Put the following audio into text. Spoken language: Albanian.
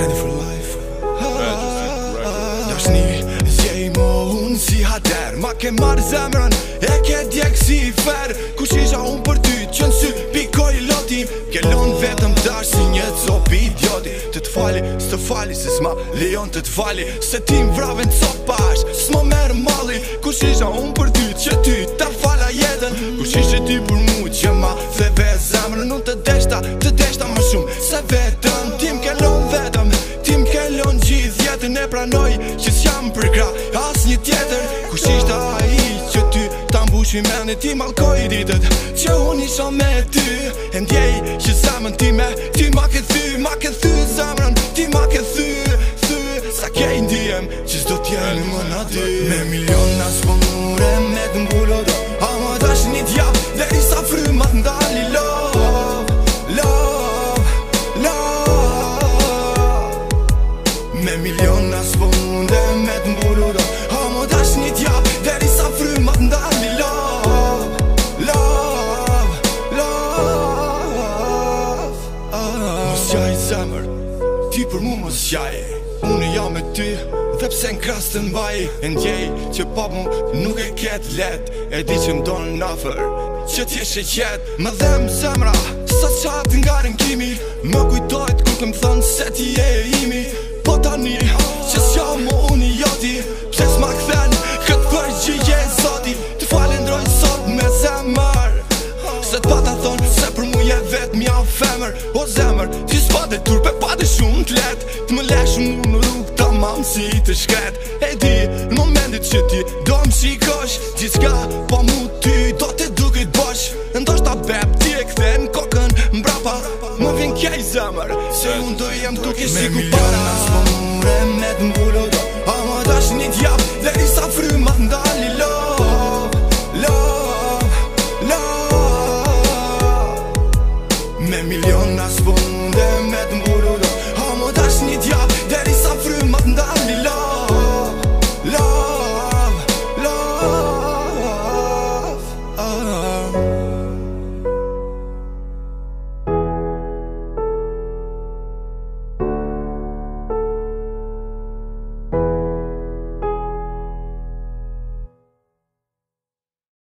Ready for life Jash një Zje i mo unë si hader Ma ke marë zemrën E ke djekë si fer ferë Ku shisha unë për ty Që në sy pikoj lotim Kelon vetëm dash si një copi idioti Të të fali, së të fali Se s'ma leon të të fali Se ti më vraven të sopash, pash S'ma merë mali Ku shisha unë për ty Që ty të fala jetën Ku shisha ty për mu Që ma dhe ve zemrën Unë të deshta, të deshta më shumë Se vetë e pranoj që s'jam për As një tjetër Kus ishte i që ty Ta mbush i mene ti malkoj ditet Që unë isha me ty E ndjej që zemën ti me Ti ma ke thy, ma ke thy Ti ma ke thy, thy Sa kej i ndijem që s'do t'jene më në ty Me milion nas për me dëmbullo do A më dash një t'ja dhe isa fry ma t'ndali lo Me milion Nas po mundem me të mbururë Ha mu dash një tja Deri sa fry të Love, love, love Mos qaj të zemër Ti për mu mos qaj Unë ja me ty Dhe pse në kras të mbaj E ndjej që pa mu nuk e ket let E di që më donë në afer Që t'je shë qetë Më dhem zemra Sa qatë nga rënkimi Më kujtojt ku këmë thënë se ti e imi Po tani ha zemër, o zemër Si s'pate tur pe pate shumë t'let T'me lek shumë në në rrug ta mamë si të shket E di, në momentit që ti do më shikosh Gjithka pa po mu ty do të duke t'bosh Ndo shta bep ti e këthe në kokën mbrapa Më vinë kja i zemër, se unë do jem t'u kishiku para Me milion nësë po mure me t'mbullu do A më dash një t'jap dhe i sa